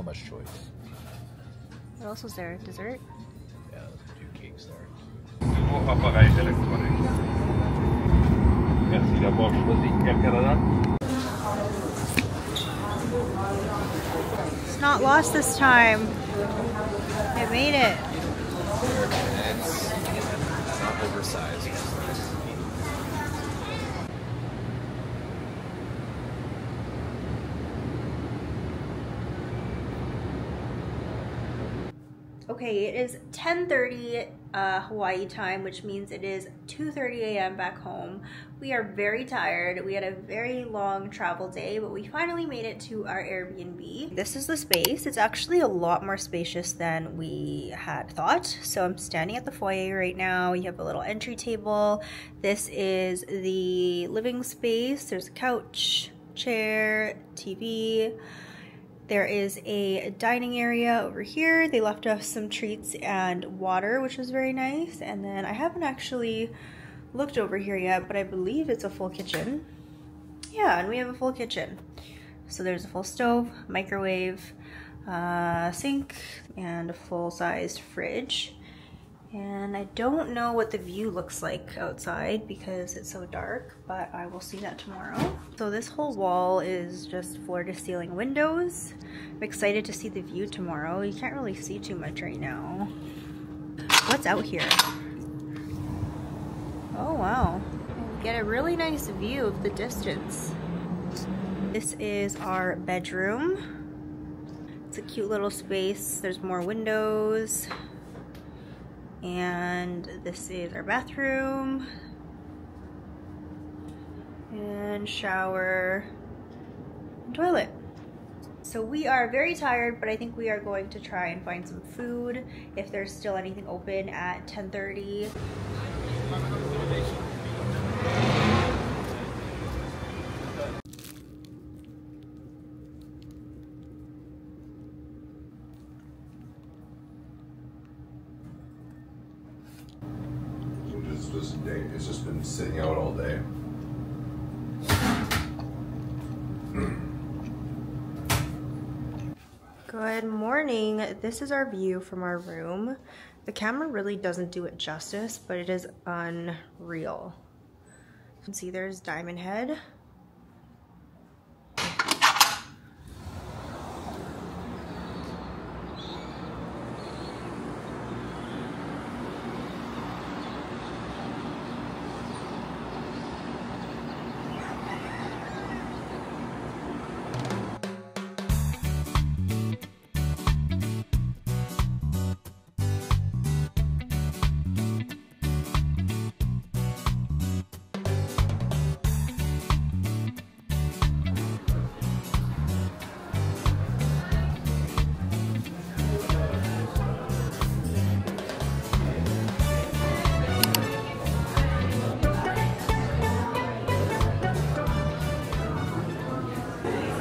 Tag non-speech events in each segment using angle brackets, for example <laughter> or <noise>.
Not much choice. What else was there? Dessert? Yeah, there's a few cakes there. Nouveau appareil électronique. Merci d'avoir choisi Air Canada. It's not lost this time. It made it. It's not oversized. Okay, it is 10:30 uh, Hawaii time, which means it is 2:30 a.m. back home. We are very tired. We had a very long travel day, but we finally made it to our Airbnb. This is the space. It's actually a lot more spacious than we had thought. So I'm standing at the foyer right now. You have a little entry table. This is the living space. There's a couch, chair, TV. There is a dining area over here. They left us some treats and water, which was very nice. And then I haven't actually looked over here yet, but I believe it's a full kitchen. Yeah, and we have a full kitchen. So there's a full stove, microwave, uh, sink, and a full-sized fridge. And I don't know what the view looks like outside because it's so dark, but I will see that tomorrow. So this whole wall is just floor to ceiling windows. I'm excited to see the view tomorrow. You can't really see too much right now. What's out here? Oh wow. Get a really nice view of the distance. This is our bedroom. It's a cute little space. There's more windows. And this is our bathroom. And shower, and toilet. So we are very tired, but I think we are going to try and find some food if there's still anything open at 10.30. So just this day, it's just been sitting out all day. Good morning. This is our view from our room. The camera really doesn't do it justice, but it is unreal. You can see there's Diamond Head.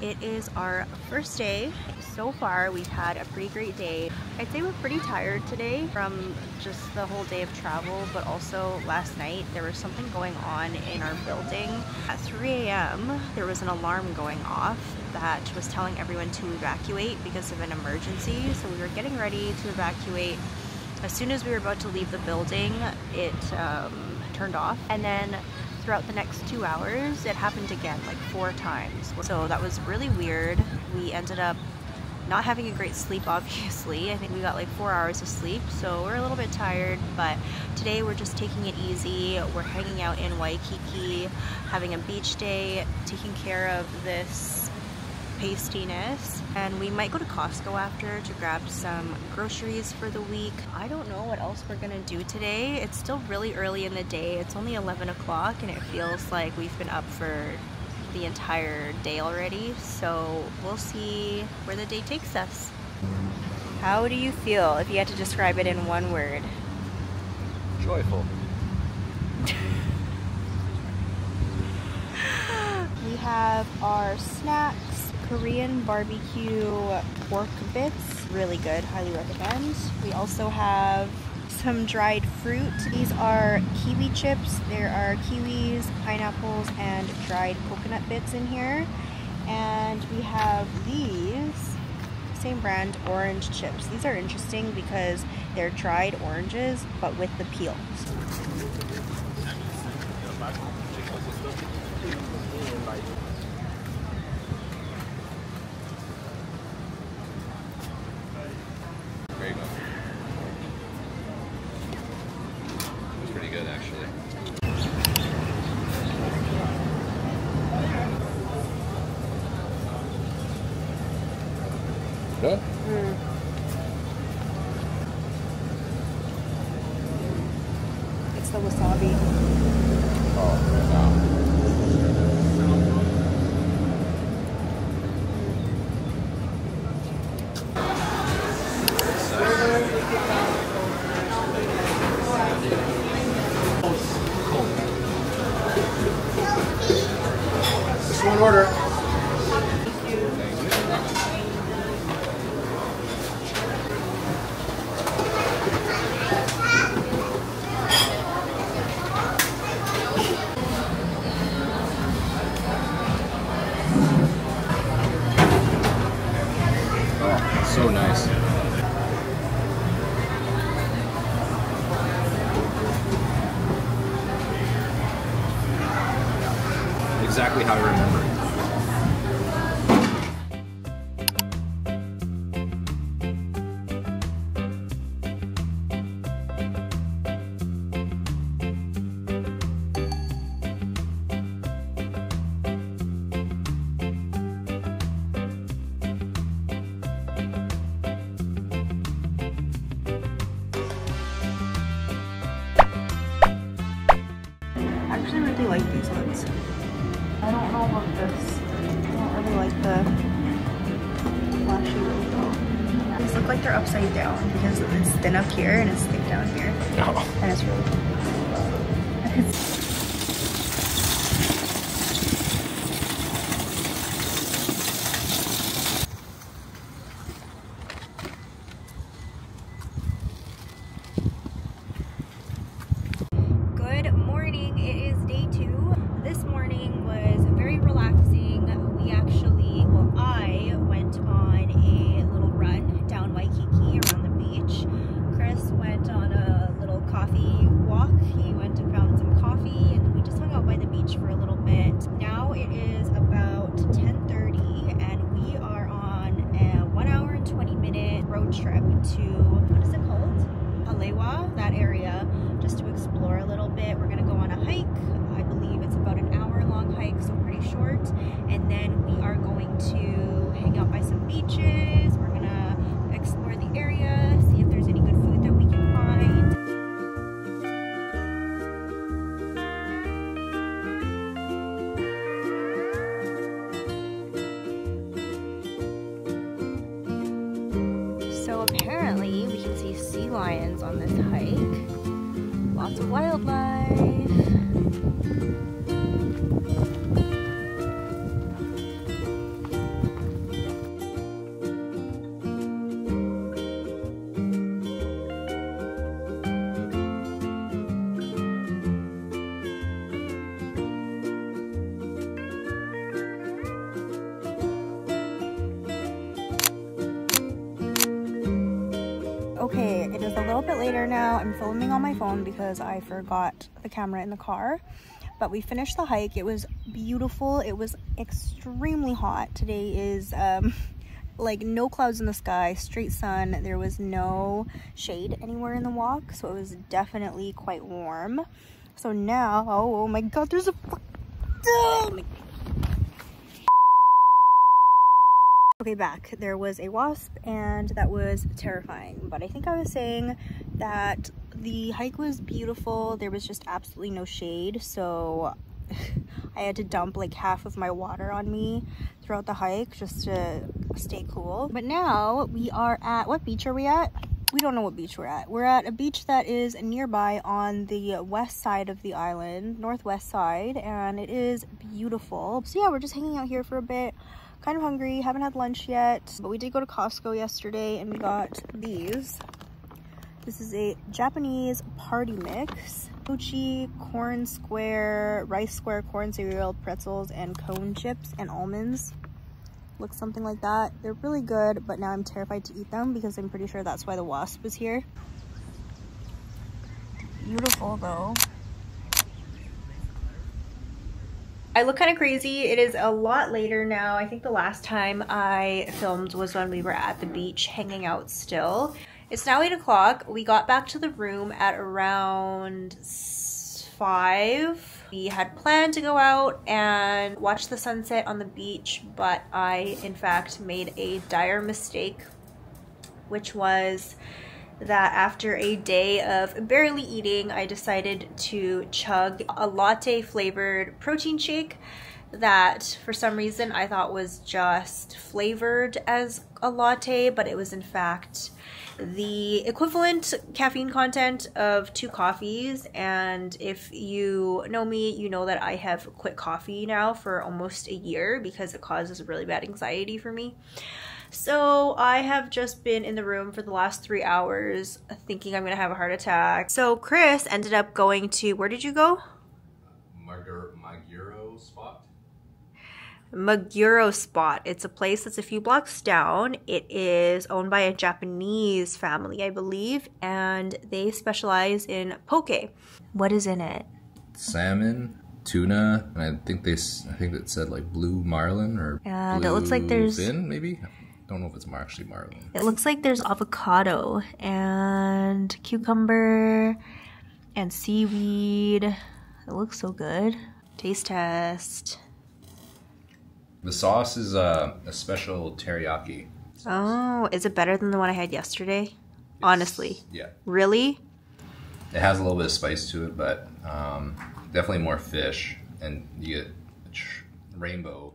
It is our first day. So far, we've had a pretty great day. I'd say we're pretty tired today from just the whole day of travel, but also last night there was something going on in our building. At 3 a.m., there was an alarm going off that was telling everyone to evacuate because of an emergency. So we were getting ready to evacuate. As soon as we were about to leave the building, it um, turned off. And then throughout the next two hours, it happened again, like four times. So that was really weird. We ended up not having a great sleep <laughs> obviously. I think we got like four hours of sleep so we're a little bit tired but today we're just taking it easy. We're hanging out in Waikiki, having a beach day, taking care of this pastiness and we might go to Costco after to grab some groceries for the week. I don't know what else we're gonna do today. It's still really early in the day. It's only 11 o'clock and it feels like we've been up for the entire day already. So we'll see where the day takes us. How do you feel if you had to describe it in one word? Joyful. <laughs> we have our snacks, Korean barbecue pork bits, really good, highly recommend. We also have some dried fruit. These are kiwi chips. There are kiwis, pineapples, and dried coconut bits in here. And we have these, same brand, orange chips. These are interesting because they're dried oranges, but with the peel. The wasabi. Oh, Exactly how I remember it. Actually really like these ones. I don't know about this. I don't really like the flashy logo. These look like they're upside down because it's thin up here and it's thick down here. Oh. And it's really wildlife. Now. I'm filming on my phone because I forgot the camera in the car. But we finished the hike. It was beautiful. It was extremely hot. Today is um, <laughs> like no clouds in the sky, straight sun. There was no shade anywhere in the walk, so it was definitely quite warm. So now, oh, oh my god, there's a. Oh my Okay, back. There was a wasp and that was terrifying. But I think I was saying that the hike was beautiful. There was just absolutely no shade. So <laughs> I had to dump like half of my water on me throughout the hike just to stay cool. But now we are at, what beach are we at? We don't know what beach we're at. We're at a beach that is nearby on the west side of the island, northwest side, and it is beautiful. So yeah, we're just hanging out here for a bit kind of hungry haven't had lunch yet but we did go to costco yesterday and we got these this is a japanese party mix mochi corn square rice square corn cereal pretzels and cone chips and almonds looks something like that they're really good but now i'm terrified to eat them because i'm pretty sure that's why the wasp is here beautiful though I look kind of crazy. It is a lot later now. I think the last time I filmed was when we were at the beach hanging out still. It's now 8 o'clock. We got back to the room at around 5. We had planned to go out and watch the sunset on the beach, but I, in fact, made a dire mistake, which was that after a day of barely eating, I decided to chug a latte flavored protein shake that for some reason I thought was just flavored as a latte, but it was in fact the equivalent caffeine content of two coffees. And if you know me, you know that I have quit coffee now for almost a year because it causes really bad anxiety for me. So I have just been in the room for the last three hours thinking I'm gonna have a heart attack. So Chris ended up going to, where did you go? Margur- Maguro spot. Maguro Spot. It's a place that's a few blocks down. It is owned by a Japanese family, I believe, and they specialize in poke. What is in it? Salmon, tuna, and I think they I think it said like blue marlin or And it looks like there's- fin maybe. Don't know if it's actually marlin. It looks like there's avocado and cucumber and seaweed. It looks so good. Taste test. The sauce is uh, a special teriyaki. Oh, is it better than the one I had yesterday? Honestly. Yeah, Really? it has a little bit of spice to it, but um, definitely more fish, and you get rainbow